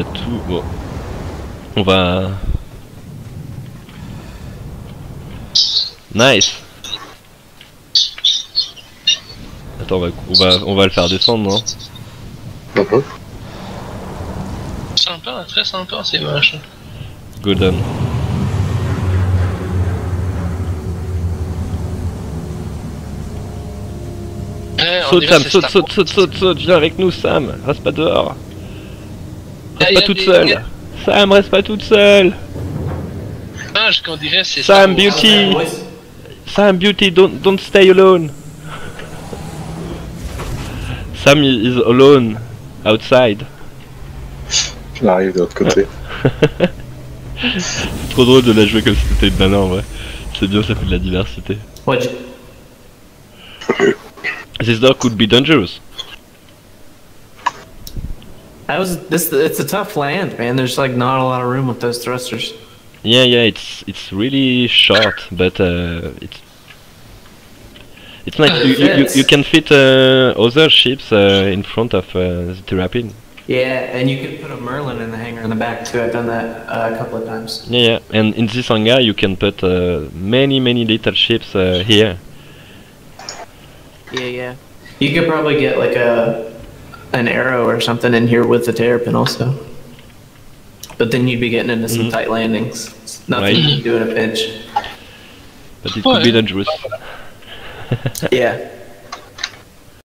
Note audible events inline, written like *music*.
tout. Bon. On va... Nice Attends, on va, on va, on va le faire descendre, non? Sympa, très sympa ces vaches. Golden. Eh, on Saute dirait Sam, c'est saute, saute, saute, saute, saute, viens avec nous Sam, reste pas dehors. Reste pas toute des- seule. Sam, reste pas toute seule. Ah, je qu'on dirait c'est Sam. Beauty. Sam Beauty, don't, don't stay alone. Sam is alone outside. Il arrive de l'autre côté. C'est *laughs* trop drôle de la jouer comme si c'était une nana en vrai. C'est bien, ça fait de la diversité. You, This door could be dangerous. That was this. It's a tough land, man. There's like not a lot of room with those thrusters. Yeah, yeah, it's it's really short, but uh, it's it's like You, you, you, you can fit uh, other ships uh, in front of uh, the Terrapin. Yeah, and you can put a Merlin in the hangar in the back too. I've done that uh, a couple of times. Yeah, yeah, and in this hangar you can put uh, many many little ships uh, here. Yeah, yeah. You could probably get like a an arrow or something in here with the terrapin also. But then you'd be getting into some Mhm. tight landings. It's nothing Right. you can do in a pinch. But it could be dangerous. Yeah.